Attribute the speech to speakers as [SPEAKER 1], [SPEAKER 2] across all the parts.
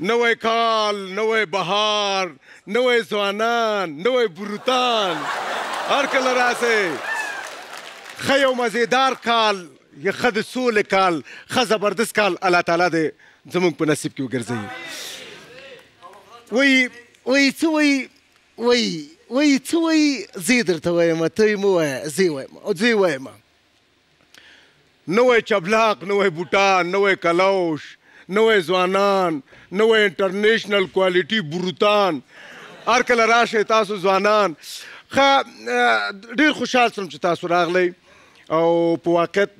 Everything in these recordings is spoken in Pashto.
[SPEAKER 1] نوی کال، نوی بهار، نوی ځوانان، نوی بروتان، هر کله راسئ. ښه یو مزیدار کال، ښه د سولې کال، ښه زبردست کال الله تعالی دې زموږ په نصیب کې وګرځوي. وایي، وایي څه وایي، وایي، وایي څه وایي، زه یې درته وایم، ته یې مه وایه، زه یې وایم، زه یې وایم. نوی چبلاق، نوی بوټان، نوی کلوش، نوی ځوانان، نوی انټرنیشنل کوالټي بروتان، هر کله راشئ تاسو ځوانان. ښه ډېر خوشحال شوم چې تاسو راغلئ او په واقعیت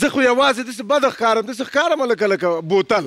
[SPEAKER 1] زه خو یوازې داسې بد ښکارم، داسې ښکارم لکه لکه بوتل.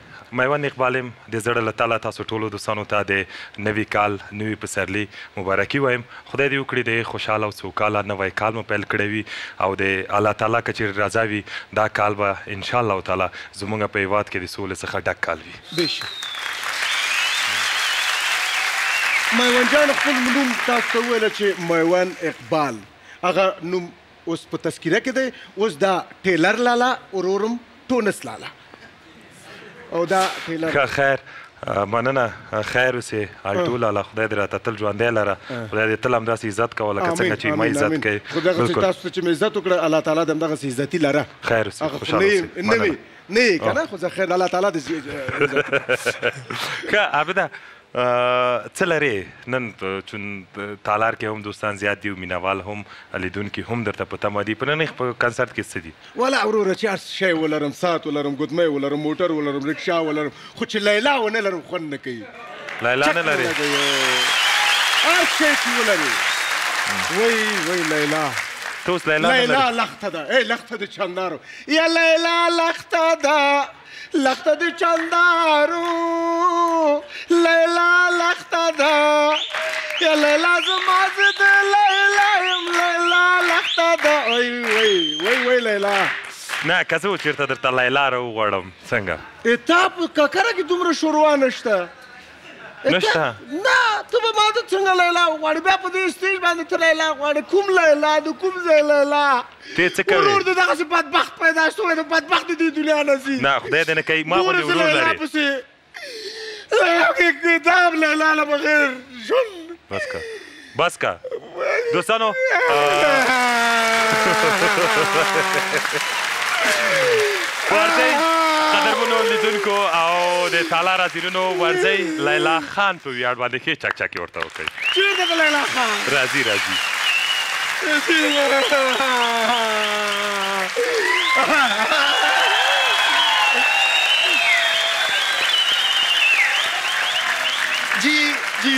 [SPEAKER 1] میوند اقبالیم د
[SPEAKER 2] زړه له تله تاسو ټولو دوستانو ته د نوي کال نوي پسرلي مبارکي وایم خدای دې وکړي د خوشحاله او سوکاله نوی کال مو پیل کړی وي او د الله تعالی که چیرې رضا وي دا کال به ان شاء الله تعالی زمونږ په هیواد کې د سولې څخه ډک کال وي.
[SPEAKER 1] بېشکه میوند جان خپل نوم تاسو ته وویل چې میوند اقبال هغه نوم. اوس په تذکره کې دی اوس دا ټیلر لالا ورورم ټونس لالا او دا ټیلر
[SPEAKER 2] ښه خیر مننه خیر اوسې الټو لالا خدای دې راته تل ژوندی لره خدای دې تل همداسې عزت کوه لکه څنګه چې ما عزت کوي
[SPEAKER 1] خو
[SPEAKER 2] دغسې
[SPEAKER 1] تاسو ته چې مې عزت وکړه الله تعالی دې همدغسې عزتي لره
[SPEAKER 2] خیر اوسې خوشحاله اوسې مننه
[SPEAKER 1] نه یې که نه خو زه خیر الله تعالی دې
[SPEAKER 2] ښه عابده څه لرې نن چون تالار کې هم دوستان زیات دي او مینوال هم لیدونکي هم درته په تمه دي په ننۍ کنسرت کې څه دي؟
[SPEAKER 1] ولا وروره چې هرڅه شی ولرم ساعت ولرم ګوتمۍ ولرم موټر ولرم رکشا ولرم خو چې لیلا ونه لرم خوند نه کوي
[SPEAKER 2] لیلا نه لرې
[SPEAKER 1] هر شی چې ولرې وای وای لیلا
[SPEAKER 2] ته اوس لیلا نه لرې لیلا
[SPEAKER 1] لخته ده ای لخته د چندارو یا لیلا لخته ده لښته د چندارو لیلا لښته ده یا لیلا زما زه د لیلا یم لیلا لښته ده وای وای وای وای لیلا
[SPEAKER 2] نه که زه چېرته درته لیلا راوغواړم څنګه؟
[SPEAKER 1] ای تا په ککره کې دومره شوروا نشته
[SPEAKER 2] نشته
[SPEAKER 1] نه ته به ما ته څنګه لیلا وغواړې بیا په دې سټیج باندې ته لیلا غواړې کوم لیلا د کوم ځای لیلا
[SPEAKER 2] ته څه کوې
[SPEAKER 1] ورور دې دغسې بدبخت پیدا شوی د بدبخت دې دنیا نه ځي
[SPEAKER 2] نه خدای دې نه کوي ما غوندې ورور لرې
[SPEAKER 1] دا هم لیلا له بغیر ژوند
[SPEAKER 2] بس که بس کا دوستانو ورځي قدرمنو لیدونکو او د تالار حاضرینو ورځي لیلا خان په ویاړ باندې ښه چکچکې ورته وکړي
[SPEAKER 1] چیرته د لیلا خان
[SPEAKER 2] راځي راځي
[SPEAKER 1] جی جی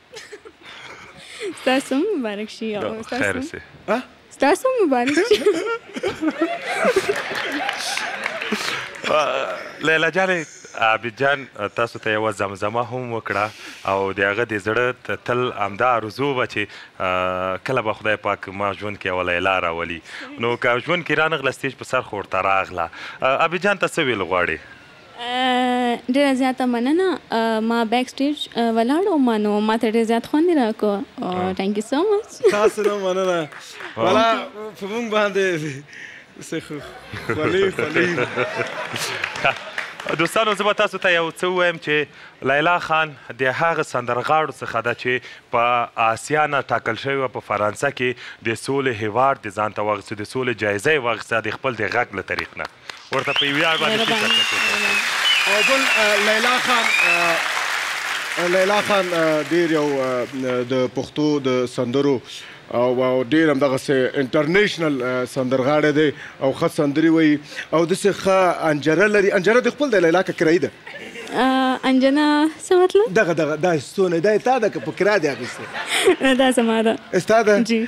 [SPEAKER 2] ستاسو هم مبارک
[SPEAKER 3] شي او نو ستاسو
[SPEAKER 2] خیر
[SPEAKER 3] هم-
[SPEAKER 2] سي
[SPEAKER 3] ستاسو هم مبارک شي
[SPEAKER 2] لیلا جانې عابد جان تاسو ته یوه زمزمه هم وکړه او د هغه د زړه ت- تل همدا ارزو وه چې آه، کله به خدای پاک ما ژوند کې یوه لیلا راولي نو که ژوند کې رانغله ستیج په سر خو ورته راغله آه، عابد جان ته څه ویل غواړې
[SPEAKER 3] ډیره زیاته مننه ما بیک سټیج ولاړ وم نو ماته ډیر زیات خوند راکو ټانک یو سو مچ
[SPEAKER 1] تاسو نه مننه ولا په مونږ باندې څه خولي خولي
[SPEAKER 2] دوستانو زه به تاسو ته یو څه ووایم چې لیلا خان د هغه سندرغاړو څخه ده چې په آسیا نه ټاکل شوې وه په فرانسه کې د سولې هیوارډ د ځان ته واخیستو د سولې جایزه یې واخیسته د خپل د غږ له طریق نه ورته په ویاړ باندې ټي شرټ کړو
[SPEAKER 1] او بل لیلا خان لیلا خان ډیر یو د پښتو د سندرو او ډیر هم دغه سه انټرنیشنل سندرغاړی دی او خه سندري وي او د سه خه انجره لري انجره د خپل د لیلا کا کرای ده
[SPEAKER 3] انجنا څه مطلب
[SPEAKER 1] دغه دغه دا ستونه دا تا د په کرا دی اخیسته
[SPEAKER 3] دا زما ده
[SPEAKER 1] استاد
[SPEAKER 3] جی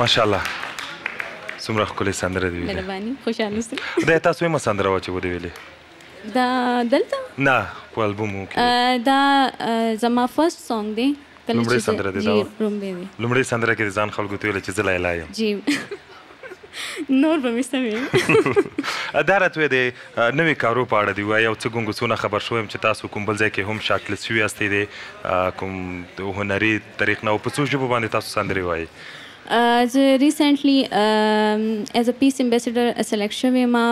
[SPEAKER 4] ماشاءالله څومره ښکلې سندره دی ویلې
[SPEAKER 3] مهرباني خوشاله اوسئ
[SPEAKER 4] دا تاسو یې سندره وه چې ودې ویلې
[SPEAKER 3] دا دلته
[SPEAKER 4] نه په البوم کې
[SPEAKER 3] دا زما فرست سونګ دی
[SPEAKER 4] لومړی سندره دی دا
[SPEAKER 3] لومړی
[SPEAKER 4] سندره کې ځان خلکو ته ویل چې زه لیلا یم
[SPEAKER 3] جی نور به مې څه ویم
[SPEAKER 4] دا راتوی دی نوې کارو په اړه دی وایي او څه ګونګو څونه خبر شوی یم چې تاسو کوم بل ځای کې هم شاکلت شوي یاستئ دی کوم هنري طریق نه او په څو ژبو باندې تاسو سندرې وایي
[SPEAKER 3] زه ریسنټلی ایز ا پیس امبیسډر سلیکټ شوې ما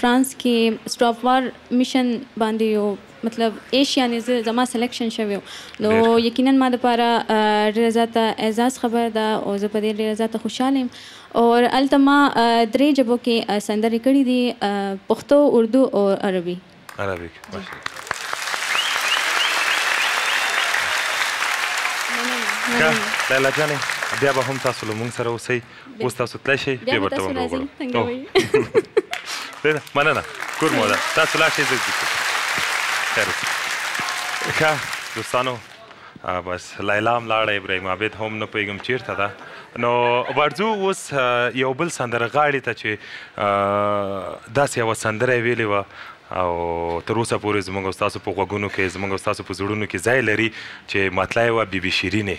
[SPEAKER 3] فرانس کې سټاپ وار میشن باندې یو مطلب ايشيا نې زه زما سليکشن شوی ؤ نو يقيناً ما لپاره ډېره زياته اعزاز خبره ده او زه په دې ډېره زياته خوشحاله يم او هلته ما درې ژبو کې سندرې کړې دي پښتو، اردو او عربي.
[SPEAKER 4] عربي کې ماشاءالله. ښه ليلا جانې بيا به هم تاسو له مونږ سره اوسئ. اوس تاسو تلای شئ
[SPEAKER 3] بیا به تاسو
[SPEAKER 4] راځم
[SPEAKER 3] څنګه وایي
[SPEAKER 4] ډېره مننه کور مو ده تاسو لاړ شئ زه ځي کوم خیر اوسئ ښه دوستانو بس لیلا هم لاړه ابراهیم عابد هم نه پوهېږم چیرته ده نو ورځو اوس یو بل سندره غاړې ته چې داسې یوه سندره یې ویلې وه او تر اوسه پورې زموږ او ستاسو په غوږونو کې زموږ او ستاسو په زړونو کې ځای لري چې مطلع یې وه بیبي شیرینې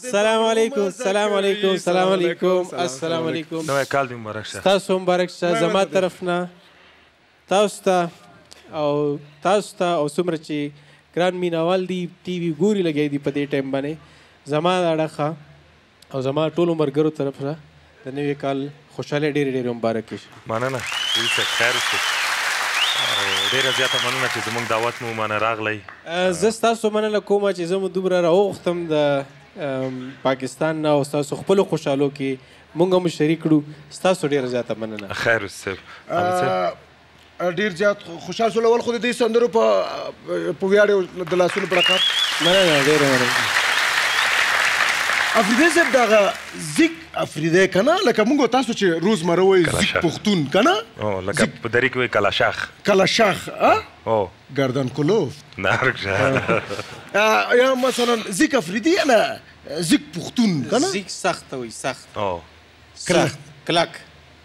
[SPEAKER 5] سلام علیکم سلام علیکم سلام علیکم السلام علیکم
[SPEAKER 2] نوې کال دې مبارک شه
[SPEAKER 5] تاسو مبارک شه زما طرف نه تاسو ته او تاسو ته او څومره چې ګران مینوال دی ټي وي ګوري لګیا دي په دې ټایم باندې زما دا ډخه او زما ټولو مرګرو طرف نه د نوي کال خوشحالۍ ډېرې ډېرې مبارکې شي.
[SPEAKER 2] مننه ولي صاحب خير اوسې. ډېره زياته مننه چې زموږ دعوت مو ومانه راغلئ.
[SPEAKER 5] زه ستاسو مننه کوم چې زه مو دومره راوغوښتم د پاکستان نه او ستاسو خپلو خوشحالو کې موږ هم شريک کړو. ستاسو ډېره زياته مننه.
[SPEAKER 2] خير اوسې صاحب. حامد صاحب.
[SPEAKER 1] ډیر زیات خوشحال سول اول خو د دې سندرو په په ویاړ د لاسونو په رقم
[SPEAKER 5] مننه ډیر مننه
[SPEAKER 1] افریدی صاحب دغه زیک افریدی کنه لکه موږ تاسو چې روز مره وای
[SPEAKER 2] زیک
[SPEAKER 1] پښتون کنه
[SPEAKER 2] او لکه په دری کې وای کلاشاخ
[SPEAKER 1] کلاشاخ
[SPEAKER 2] او
[SPEAKER 1] گردن کلوف
[SPEAKER 2] نارک شه
[SPEAKER 1] یا مثلا زیک افریدی انا زیک پښتون کنه
[SPEAKER 5] زیک سخت وای سخت
[SPEAKER 2] او
[SPEAKER 5] کلک کلک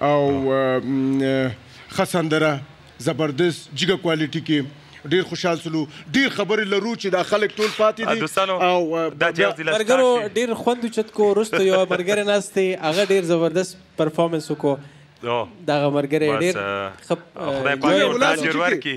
[SPEAKER 1] او ښه سندره زبردست جګه کوالټي کې ډیر خوشحال سلو ډیر خبرې لرو چې دا خلک ټول پاتې دي
[SPEAKER 2] دوستانو
[SPEAKER 1] او
[SPEAKER 2] دا جاز دي
[SPEAKER 5] مرګرو ډیر خوند چت کو رستو یو مرګر ناشته هغه ډیر زبردست پرفارمنس وکړو دا مرګر ډیر
[SPEAKER 2] خدای پاک ورته اجر ورکړي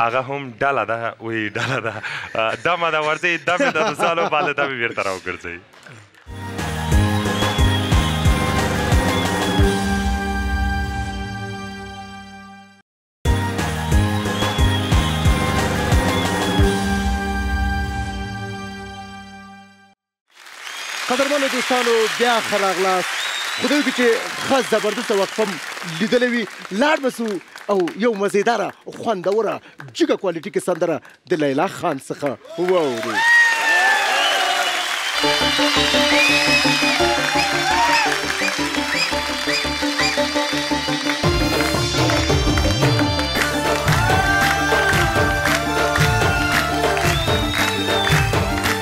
[SPEAKER 5] هغه
[SPEAKER 2] هم ډله ده وی ډله ده دمه ده ورځي دمه ده سالو باندې دمه بیرته راو ګرځي
[SPEAKER 1] قدرمنو دوستانو بیا ښه راغلاست خدای وکړي چې ښه زبردسته وقفه هم لیدلې وي لاړ به سو او یو مزیداره خوندوره جګه کوالټي کې سندره د لیلا خان څخه واورو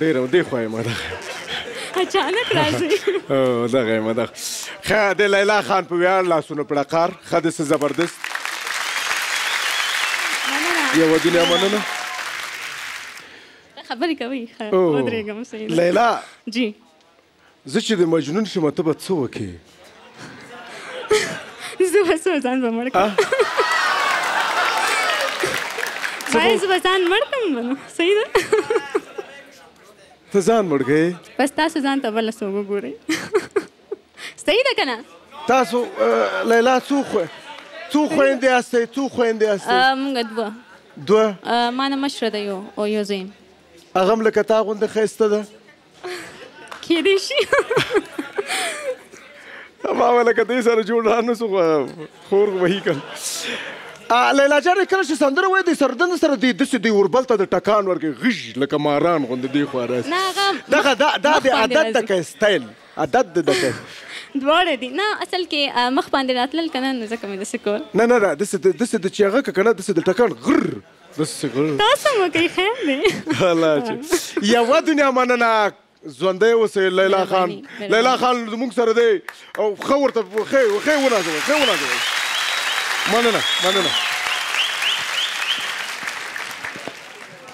[SPEAKER 1] ډېر دې خو یم دغه
[SPEAKER 3] اچانک راځي
[SPEAKER 1] دغه یم دغه ښه د لیلا خان په ویاړ لاسونه په ډقار ښه د څه زبردست یوه دنیا مننه
[SPEAKER 3] خبرې کوي ودرېږم
[SPEAKER 1] لیلا
[SPEAKER 3] جی
[SPEAKER 1] زه چې د مجنون شم ته به څه وکې
[SPEAKER 3] زه به څه ځان به مړ کړم باید زه به ځان مړ کړم صحیح ده
[SPEAKER 1] ته ځان مړ کړئ
[SPEAKER 3] بس تاسو ځان ته بله څوک وګورئ صحیح ده که نه
[SPEAKER 1] تاسو لیلا څو څو خویندې یاستئ څو خویندې یاستئ
[SPEAKER 3] موږ دوه
[SPEAKER 1] دوه
[SPEAKER 3] ما نه مشره ده یو او یو زه یم
[SPEAKER 1] هغه هم لکه تا غوندې ښایسته ده
[SPEAKER 3] کېدی شي
[SPEAKER 1] ما ولا کته سره جوړ را نه سو خور وهی کړ لیلا جان کله چې سندره وایي د سردن سره دی د سې دی اوربل ته د ټکان ورکي غش لکه ماران غوند دی خو
[SPEAKER 3] راس
[SPEAKER 1] دغه دا دا د عادت د کې سټایل عادت د دغه
[SPEAKER 3] دواړه دي نه اصل کې مخ باندې راتلل کنه نو ځکه مې د سکول
[SPEAKER 1] نه نه د سې د سې د چیغه کنه د سې د ټکان غر داسې څه غږ
[SPEAKER 3] تاسو مو کوي خیر دی
[SPEAKER 1] الله چې یوه دنیا مننه ژوندی اوسې لیلا خان لیلا خان زموږ سره دی او ښه ورته ښه ښه ونازوئ ښه ونازوئ مننه مننه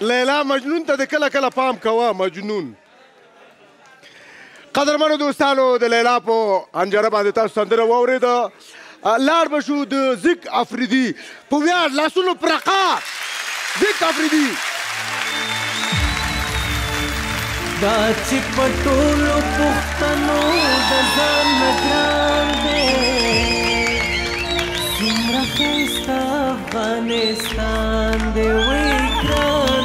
[SPEAKER 1] لیلا مجنون ته د کله کله پام کوه مجنون قدرمنو دوستانو د لیلا په انجره باندې تاسو سندره واورېده لاړ به شو د ذک افریدي په ویاړ لاسونو پرقا ذک افریدي
[SPEAKER 4] دا چې په ټولو پښتنو د ځان نه ګران دی څومره ښایسته افغانستان دی وی ګران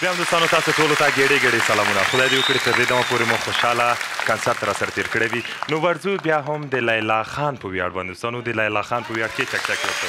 [SPEAKER 3] بیا هم دوستانو تاسو ټولو ته ګېډې ګېډې سلامونه خدای دې وکړي تر دې دمه پورې مو خوشحاله کنسرت را سره تېر کړی وي نو ورځو بیا هم د لیلا خان په ویاړ باندې دوستانو د لیلا خان په ویاړ کې چک چک ورته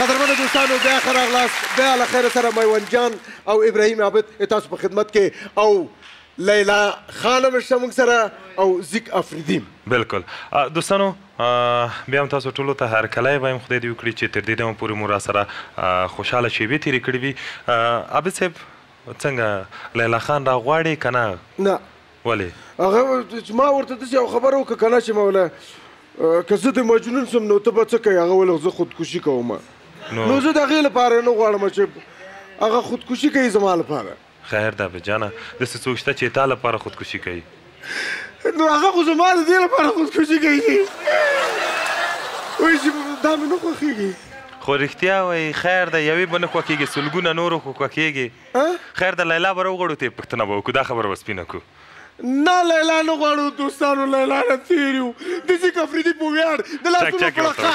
[SPEAKER 1] قدرمن دوستانو بیا ښه راغلاست بیا له خیره سره میوند جان او ابراهیم عابد تاسو په خدمت کې او لیلا خان هم شته موږ سره او زیک افریدي
[SPEAKER 2] بالکل دوستانو بیا هم تاسو ټولو ته هرکلی وایم خدای دې وکړي چې تر دې دمه پورې مو راسره خوشحاله شېبې تېرې کړې وي عابد صاحب څنګه لیلا خان راغواړې که نه
[SPEAKER 1] نه
[SPEAKER 2] ولې؟
[SPEAKER 1] هغه چې ما ورته داسې یو خبره وکړه کنه چې مولا که زه د مجنون سم نو ته به څه کوې هغه ولغ زه خودکشي کوم
[SPEAKER 2] نو,
[SPEAKER 1] نو زه د هغې لپاره نه غواړم چې هغه خودکشي کوي زما لپاره
[SPEAKER 2] خیر ده به جانه داسې څوک شته چې تا لپاره خودکشي کوي
[SPEAKER 1] نو هغه خو زما د دې لپاره خودکشي کوي وایي چې دا مې نه خوښېږي
[SPEAKER 2] خو رښتیا وایي خیر ده یوې به نه خوښېږي سلګونه نورو خو خوښېږي خیر ده لیلا به راوغواړو ته یې پوښتنه به وکړو دا خبره به سپینه کړو
[SPEAKER 1] نه لیلا نه غواړو دوستانو لیلا نه تېر یو د ځیک افریدي په ویاړ د لاسونو
[SPEAKER 4] پړقا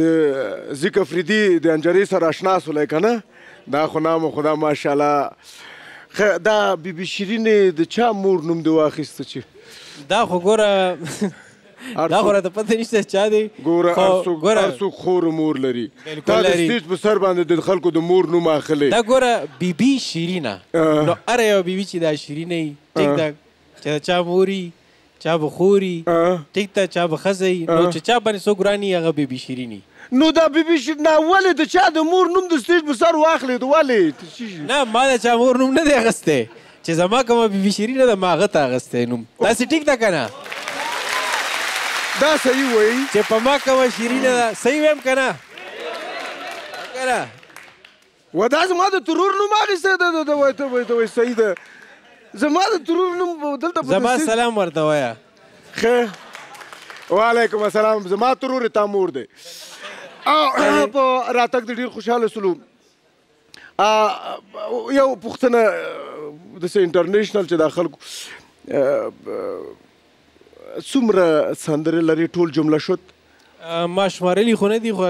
[SPEAKER 4] د
[SPEAKER 1] زیک افریدی د انجری سره آشنا سولای کنه دا خو نام خدا ماشاءالله خیر دا بی بی شیرین د چا مور نوم دی واخیست چې
[SPEAKER 3] دا خو ګوره دا خو راته پته نشته چا دی
[SPEAKER 1] ګوره
[SPEAKER 3] هر
[SPEAKER 1] څوک خور مور لري تا د سټیج په سر باندې د خلکو د مور نوم اخلي
[SPEAKER 3] دا ګوره بی بی
[SPEAKER 1] شیرینه
[SPEAKER 3] نو اره یو بی بی چې دا شیرینه ټیک دا چې چا موري چا به
[SPEAKER 1] خور وي،
[SPEAKER 3] ټیک ده، چا به ښځه
[SPEAKER 1] وي، نو
[SPEAKER 3] چې چا باندې څوک ګران وي، هغه بي بي شیرین وي.
[SPEAKER 1] نو دا بي بي شیرین، نا ولې د چا د مور نوم د سټیج په سر واخلې ته ولې؟ ته څه شي؟
[SPEAKER 3] نه ما د چا مور نوم نه دی اخیستی، چې زما کومه بي بي شیرینه ده ما هغه ته اخیستی نوم، داسې ټیک ده که نه؟
[SPEAKER 1] دا صحیح وایي.
[SPEAKER 3] چې په ما کومه شیرینه ده، صحیح وایم که نه؟
[SPEAKER 1] و دا زما د ترور نوم اخیسته ده ده ده وای ته وای ته وای صحیح ده زما د ترور نوم دلته په
[SPEAKER 3] زما سلام ورته وایا
[SPEAKER 1] خه وعلیکم السلام زما ترور تا مور دی او په راتګ د ډیر خوشاله سلو یو پښتنه د سه انټرنیشنل چې د خلکو څومره سندره لري ټول جمله شوت
[SPEAKER 3] ما شمارلی خو نه دی خو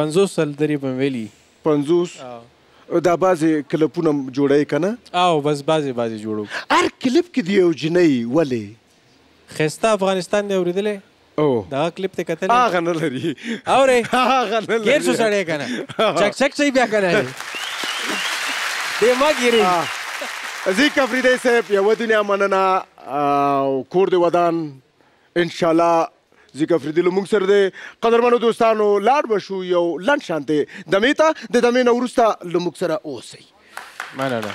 [SPEAKER 3] پنځوس ځل دري به ويلي.
[SPEAKER 1] پنځوس دا بعضي کلپونه جوړي کنه.
[SPEAKER 3] آو بس بعضي بعضي جوړو.
[SPEAKER 1] هر کلپ کې دي يو جنۍ ولې.
[SPEAKER 3] ښايسته افغانستان دی
[SPEAKER 1] اوريدلی
[SPEAKER 3] دغه کليپ دی کتلی
[SPEAKER 1] هغه نه لري
[SPEAKER 3] اورې
[SPEAKER 1] هغه نه لري
[SPEAKER 3] ګير شو سړی کنه چک چک شي بيا کنه دې ما ګيري
[SPEAKER 1] زيک افريدی صاحب يوه دنيا مننه او کور دې ودان انشاالله ځکه افریدی له موږ سره دی قدرمنو دوستانو لاړ به شو یو لنډ شانتې دمې ته د دمې نه وروسته له موږ سره اوسئ
[SPEAKER 3] مننه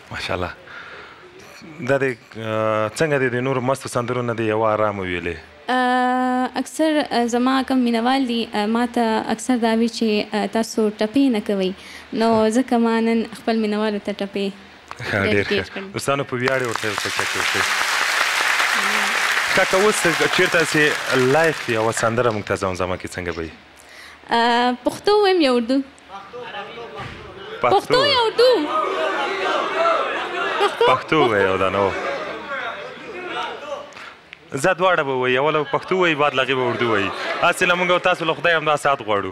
[SPEAKER 6] ماشاءالله دا
[SPEAKER 7] دی څنګه دی د
[SPEAKER 2] نور مستو سندرو نه دی یو آرام ویلې.
[SPEAKER 3] اکثر زما کوم مینوال دي ماته اکثر دا وي چې تاسو ټپې نه کوي نو ځکه ما نن خپل مینوالو ته ټپې
[SPEAKER 2] ډیډیکیټ
[SPEAKER 3] کړې.
[SPEAKER 2] دوستانو په ویاړ یې ورته یو څه چک وکړئ. کاکا اوس چیرته هسې لایف یوه سندره موږ ته زمزمه کړي څنګه به وي.
[SPEAKER 3] پښتو ویم یا اردو پښتو یا اردو
[SPEAKER 2] پښتو وایو دا نو زه دواړه به وایي اوله پښتو وایي بعد لغې به اردو وایي هسې له موږ او تاسو له خدای همدا ساعت غواړو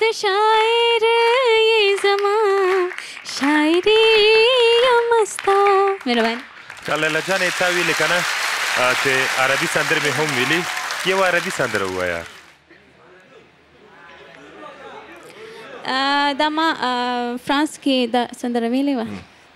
[SPEAKER 7] ته شاعر یې زما شاعري یم ستا مهرباني
[SPEAKER 2] لاله جانې تا ویلې که نه چې عربي سندرې مې هم ویلي یوه عربي سندره ووایه
[SPEAKER 3] دا ما فرانس کې دا سندره ویلې وه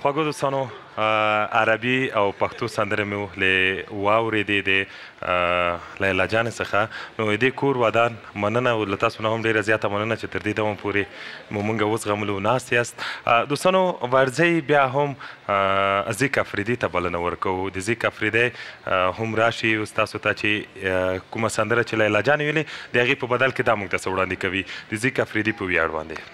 [SPEAKER 2] خوږو دوستانو عربي او پښتو سندرې مو لې واورېدې د لیلا جانې څخه نو دې کور ودان مننه له تاسو نه هم ډېره زیاته مننه چې تر دې دمه پورې مو موږ وزغملو ناست یاست دوستانو ورځئ بیا هم زیک افریدي ته بلنه ورکوو د زیک افریدی هم راشي او ستاسو ته چې کومه سندره چې لیلا جانې ویلې د هغې په بدل کې دا موږ ته څه وړاندې کوي د زیک افریدي په ویاړ باندې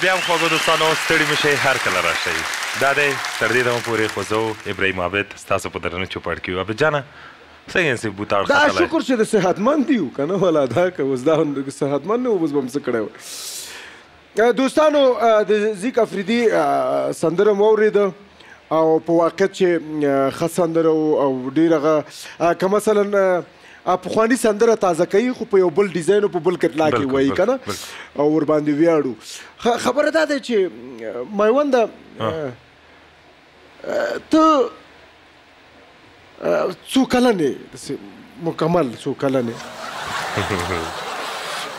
[SPEAKER 2] بیا هم خواږه دوستانو ستړي مه شئ هر کله راشئ دا دی تر دې دمه پورې خو زه او ابراهیم عابد ستاسو په درنه چوپړ کې یو عابد جانه څنګه یې صرف بوتاړ
[SPEAKER 1] دا
[SPEAKER 2] ختلی
[SPEAKER 1] شکر چې د صحتمند یو که نه ولا دا که اوس دا صحتمند نه و اوس به هم څه کړی وای دوستانو د زیک افریدي سندره مو اورېده او په واقعیت چې ښه سندره او ډېر هغه که مثلا پخواني سندره تازه کوي خو په یو بل ډیزاین او په بل کتلا کې وایي کنه او ور باندې ویاړو خبره دا ده چې میوند ته څو کلن مکمل څو کلن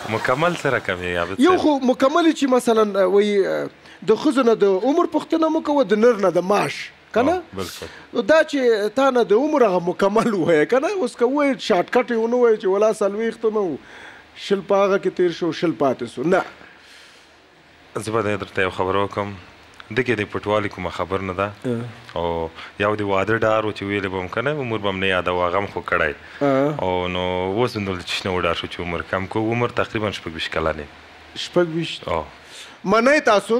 [SPEAKER 2] مکمل سره کوم یا
[SPEAKER 1] یو خو مکمل چې مثلا وایي د خزنه د عمر پښتنه مو کوه د نر نه د ماش کنه نو دا چې تا نه د عمر هغه مکمل وای کنه اوس که وای شارټ کټ یې ونه وای چې ولا سلويخت مو شل پاغه کې تیر شو شل پاتې سو نه
[SPEAKER 2] زه به درته یو خبر وکم دغه د پټوالي کومه خبر نه ده او یو دی واده ډار و چې ویلې بم کنه عمر بم نه یاد او غم خو کړای او نو اوس نو چې نه وډار شو چې عمر کم کو عمر تقریبا شپږ ویش کلنې
[SPEAKER 1] شپږ
[SPEAKER 2] ویش
[SPEAKER 1] منه تاسو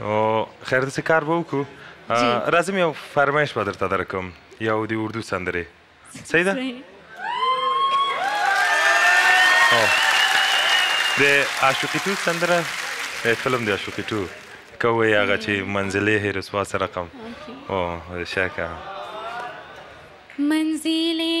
[SPEAKER 2] نو خیر داسې کار به وکړو راځم یو فرمایش به درته درکوم یو د اردو سندرې صحیح ده د عاشقي ټو سندره فلم د عاشقي ټو کوی هغه چې منزلې هې رسوا سره رقم او شکه منزلې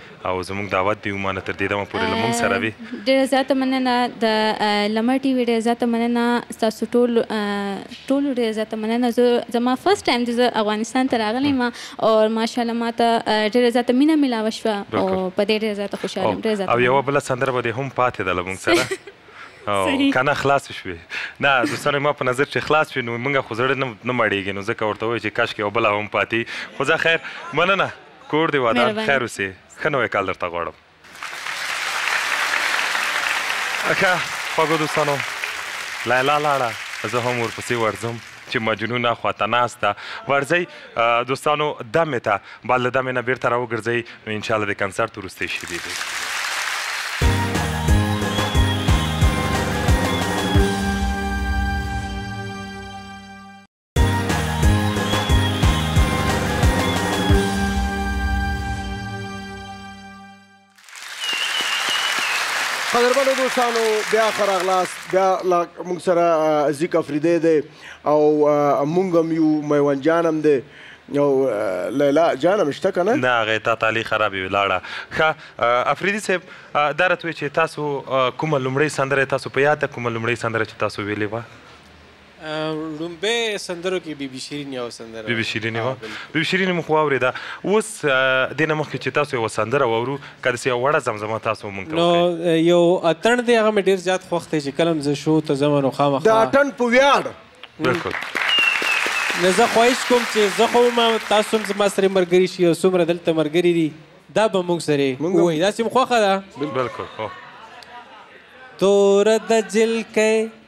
[SPEAKER 2] او زموږ دعوت به ومانه تر دې دمه پورې له موږ سره وې.
[SPEAKER 3] ډېره زیاته مننه د لمر ټي وي ډېره زیاته مننه ستاسو ټول ټولو ډېره زیاته مننه زه زما فرست ټایم دی زه افغانستان ته راغلی یم او ماشاءالله ماته ډېره زیاته مینه ملاوه شوه او په دې ډېره زیاته خوشاله یم ډېره زیاته
[SPEAKER 2] او یوه بله سندره به دې هم پاتې ده له موږ سره او کنه خلاص شوې نه دوستانو ما په نظر چې خلاص شوې نو موږ خو زړه نه مړېږي نو ځکه ورته وایو چې کاشکې یوه بله هم پاتې خو ځه خیر مننه کور دې ودان
[SPEAKER 3] مهرباني.
[SPEAKER 2] خیر اوسې ښه نوی کال درته غواړم ښه خوږو دوستانو لیلا لاړه زه هم ورپسې ورځم چې مجنونه خواته ناسته ورځئ آ، دوستانو دمې ته بعد له دمې نه بیرته راوګرځئ نو انشاءالله د کنسرت وروستۍ شیبې دي
[SPEAKER 1] قدرمنو دوستانو بیا خراغلاس بیا موږ سره عزیق افریدی دی او موږ هم یو میوان جان هم دی او لیلا جان هم شته که نه
[SPEAKER 2] نه هغه تا تالي خرابې ولاړه ښه افریدي صاحب دا راته وایي چې تاسو کومه لومړۍ سندره تاسو په یاد ده کومه لومړۍ سندره چې تاسو ویلې وه
[SPEAKER 5] ړومبی سندرو کې بي بي شیرین یو سندره
[SPEAKER 2] بي
[SPEAKER 5] بي
[SPEAKER 2] شیرین
[SPEAKER 5] و
[SPEAKER 2] بي بي شیرین مخ واوریدا اوس دینه مخ کې چې تاسو یو سندره وورو کله سي وړه زمزمه تاسو مونږ ته
[SPEAKER 5] نو یو اتن دی هغه ډیر زیات خوخت چې کلم ز شو ته زمونو
[SPEAKER 1] خامخ
[SPEAKER 5] دا
[SPEAKER 1] اتن په ویاړ
[SPEAKER 2] بالکل
[SPEAKER 5] نه زه خواهش کوم چې زه خو ما تاسو هم زما سره مرګري شي او څومره دلته مرګري دي دا به مونږ سره وای دا سیم خوخه ده
[SPEAKER 2] بالکل
[SPEAKER 5] تور د
[SPEAKER 1] جل کې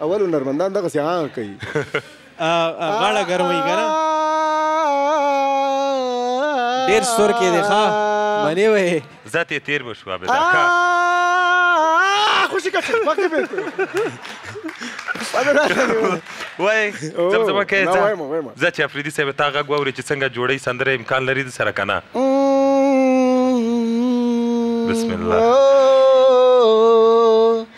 [SPEAKER 1] اول هنرمندان دغسې عاغ کوي
[SPEAKER 5] غاړه ګرموي که نه ډېر ستور کې دی ښه منې وایې
[SPEAKER 2] زه ترې تېر به
[SPEAKER 1] شو عابد اکا خوشي کړه وخت به
[SPEAKER 2] وای زم زما
[SPEAKER 1] کې
[SPEAKER 2] ځه ځه چې افریدي صاحب تا غږ واوري چې څنګه جوړي سندره امکان لري د سره کنه بسم الله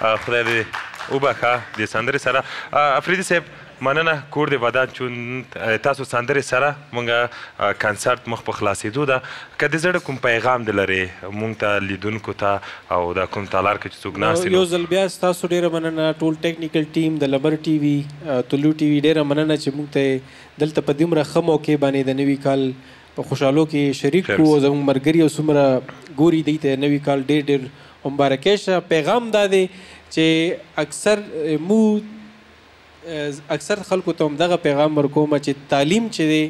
[SPEAKER 4] خدای دې وبخښه د سندرې سره افریدي صاحب مننه کور دې ودان چون تاسو سندرې سره مونږ کنسرت مخ په خلاصېدو ده که د زړه کوم پیغام د لرې مونږ ته لیدونکو ته او دا کوم تالار کې چې څوک ناست دي
[SPEAKER 5] یو ځل بیا ستاسو ډېره مننه ټول ټیکنیکل ټیم د لمر ټي وي طلوع ټي وي ډېره مننه چې مونږ ته یې دلته په دومره ښه موقع باندې د نوي کال په خوشحالو کې شریک کو
[SPEAKER 4] او
[SPEAKER 5] زموږ مرګري او څومره ګوري دوی ته نوي کال ډیر ډیر مبارکې شه پیغام دا دی چې اکثر مو اکثر خلکو ته هم دغه پیغام ورکوم چې تعلیم چې دی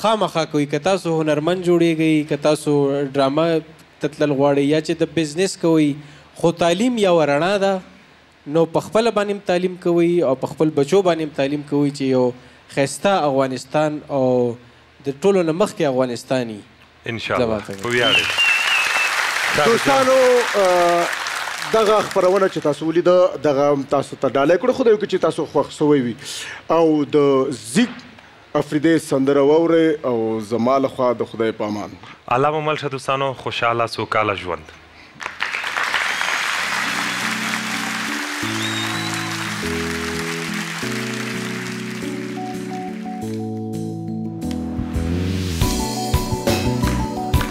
[SPEAKER 5] خامخا کوي که تاسو هنرمن جوړیږئ که تاسو ډرامه ته تلل غواړئ یا چې د بزنس کوئ خو تعلیم یوه رڼا ده نو په خپله باندې هم تعلیم کوئ او په خپل بچو باندې هم تعلیم کوئ چې یو ښایسته افغانستان او د ټولو نه مخکې
[SPEAKER 4] افغانستان یي
[SPEAKER 5] زما
[SPEAKER 4] په ویاړ.
[SPEAKER 1] دوستانو دغه خپرونه چې تاسو ولیده دغه تاسو ته ډالۍ کړو خدای وکړي چې تاسو خوښ شوی وي او د زیږد افریدې سندره واورئ او زما له خوا د خدای په امان.
[SPEAKER 4] الله مو مل شه دوستانو خوشحاله سوکاله ژوند.